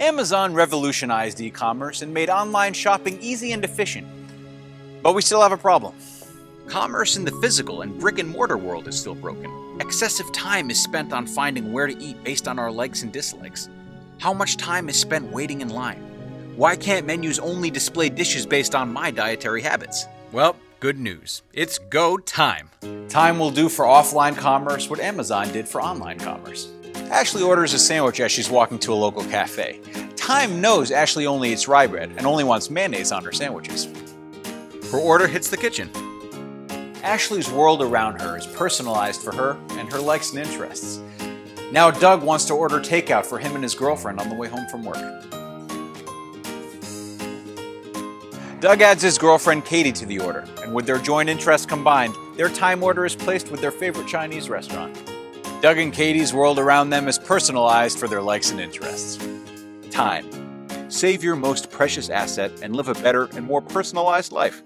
Amazon revolutionized e-commerce and made online shopping easy and efficient. But we still have a problem. Commerce in the physical and brick and mortar world is still broken. Excessive time is spent on finding where to eat based on our likes and dislikes. How much time is spent waiting in line? Why can't menus only display dishes based on my dietary habits? Well, good news. It's go time. Tyme will do for offline commerce what Amazon did for online commerce. Ashley orders a sandwich as she's walking to a local cafe. Tyme knows Ashley only eats rye bread and only wants mayonnaise on her sandwiches. Her order hits the kitchen. Ashley's world around her is personalized for her and her likes and interests. Now Doug wants to order takeout for him and his girlfriend on the way home from work. Doug adds his girlfriend Katie to the order, and with their joint interests combined, their Tyme order is placed with their favorite Chinese restaurant. Doug and Katie's world around them is personalized for their likes and interests. Tyme. Save your most precious asset and live a better and more personalized life.